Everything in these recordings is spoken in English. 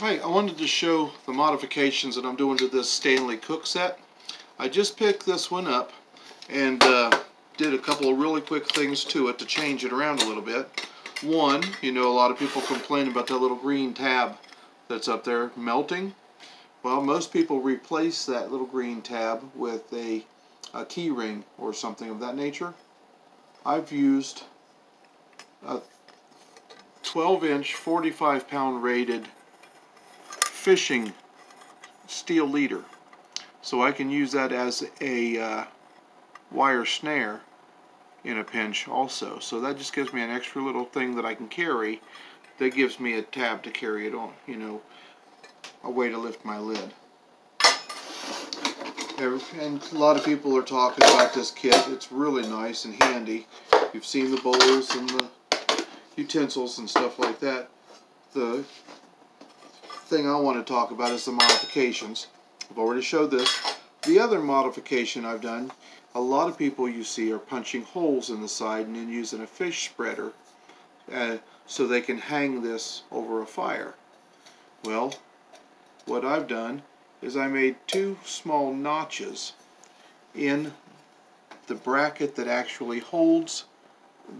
Hi, I wanted to show the modifications that I'm doing to this Stanley cook set. I just picked this one up and uh, did a couple of really quick things to it to change it around a little bit. One, you know a lot of people complain about that little green tab that's up there melting. Well, most people replace that little green tab with a, a key ring or something of that nature. I've used a 12 inch 45 pound rated fishing steel leader. So I can use that as a uh, wire snare in a pinch also. So that just gives me an extra little thing that I can carry that gives me a tab to carry it on you know a way to lift my lid. And a lot of people are talking about this kit. It's really nice and handy. You've seen the bowls and the utensils and stuff like that. The thing I want to talk about is the modifications. I've already showed this. The other modification I've done, a lot of people you see are punching holes in the side and then using a fish spreader uh, so they can hang this over a fire. Well, what I've done is I made two small notches in the bracket that actually holds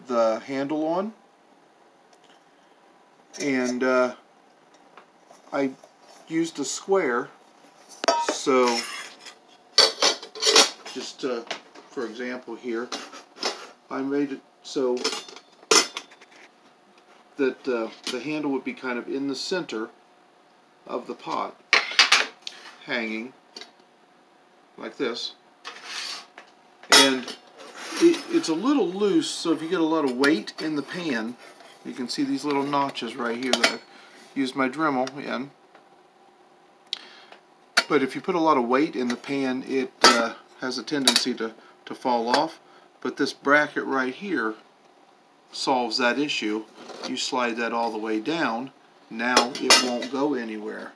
the handle on and uh, I used a square so just uh, for example here I made it so that uh, the handle would be kind of in the center of the pot hanging like this. And it, it's a little loose so if you get a lot of weight in the pan you can see these little notches right here that I've use my Dremel in. But if you put a lot of weight in the pan, it uh, has a tendency to, to fall off. But this bracket right here solves that issue. You slide that all the way down, now it won't go anywhere.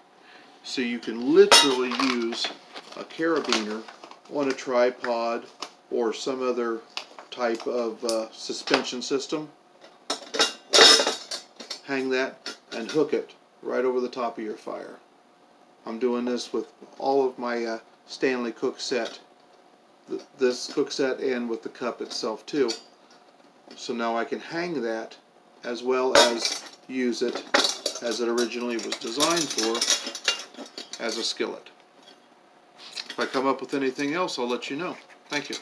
So you can literally use a carabiner on a tripod or some other type of uh, suspension system. Hang that and hook it right over the top of your fire. I'm doing this with all of my uh, Stanley cook set, th this cook set and with the cup itself too. So now I can hang that as well as use it as it originally was designed for as a skillet. If I come up with anything else, I'll let you know. Thank you.